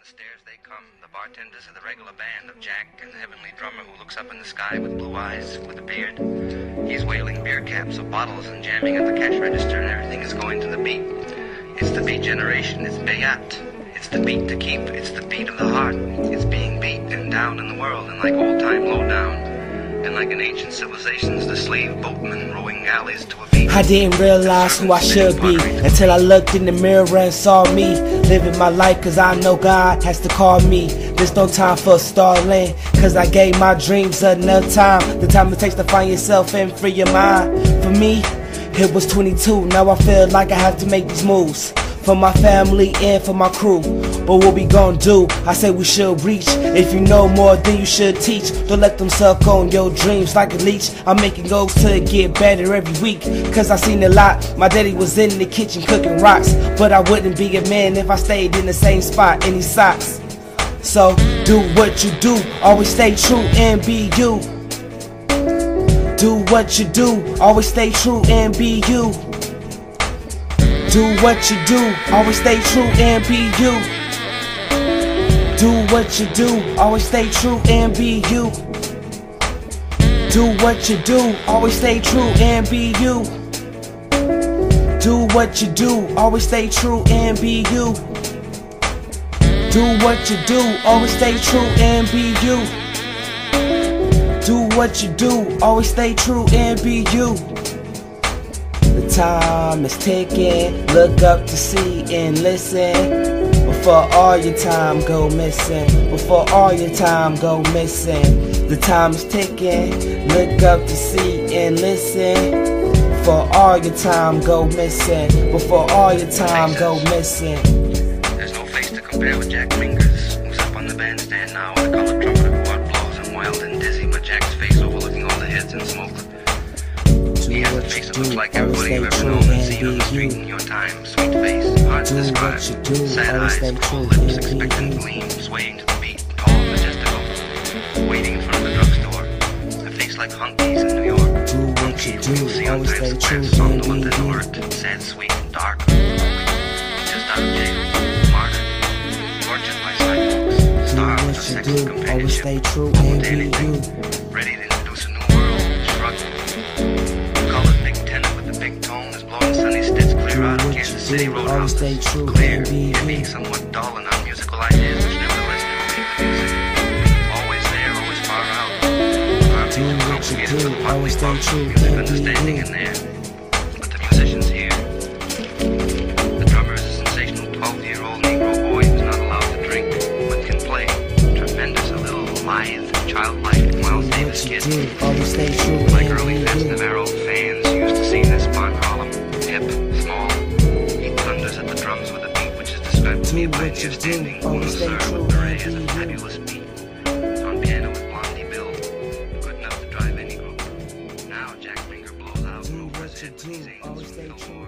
the stairs they come. The bartenders are the regular band of Jack and the heavenly drummer who looks up in the sky with blue eyes, with a beard. He's wailing beer caps of bottles and jamming at the cash register, and everything is going to the beat. It's the beat generation. It's Bayat. It's the beat to keep. It's the beat of the heart. It's being beat and down in the world, and like old time lowdown. And like in ancient civilizations, the slave boatmen rowing galleys to a beat. I didn't realize who I should be until I looked in the mirror and saw me living my life cause I know God has to call me. There's no time for stalling cause I gave my dreams enough time. The time it takes to find yourself and free your mind. For me, it was 22, now I feel like I have to make these moves for my family and for my crew. But what we gon' do? I say we should reach. If you know more, then you should teach. Don't let them suck on your dreams like a leech. I'm making goals to get better every week. Cause I seen a lot. My daddy was in the kitchen cooking rocks. But I wouldn't be a man if I stayed in the same spot in these socks. So do what you do, always stay true and be you. Do what you do, always stay true and be you. Do what you do, always stay true and be you. Do what you do, always stay true and be you. Do what you do, always stay true and be you. Do what you do, always stay true and be you. Do what you do, always stay true and be you. Do what you do, always stay true and be you. The time is ticking, look up to see and listen. Before all your time go missing, before all your time go missing. The time is ticking, look up to see and listen. Before all your time go missing, before all your time go missing. There's no face to compare with Jack Mingers, who's up on the bandstand now who outblows him wild and dizzy, but Jack's face face that looks like everybody you've ever known and seen on the street in your time. Sweet face, hard to describe. what you do, Sad eyes, cool lips, expectant gleam, swaying to the beat, tall majestical. Waiting in front of the drugstore. A face like Huncke's in New York. Hunky, you who you'll do, see on Times Square, be somnolent and you. alert, sad, sweet, and dark. Just out of jail, martyred, tortured by sidewalks, Do starved for sex always companionship. stay true open and to you. ready do, roadhouse. always stay true Clear, and be you. somewhat dull and unmusical ideas which nevertheless the music. Always there, always far out. Do what you complicated do, always stay true music and understanding in there. But the musician's here. The drummer is a sensational 12-year-old Negro boy who's not allowed to drink, but can play. Tremendous, a little lithe, childlike Miles Do Davis kid. Is me what you do, standing always stay true with beret and as a be you. fabulous beat. On piano with Blondie Bill, good enough to drive any group. Now Jack Finger blows out. Do what you do, always stay true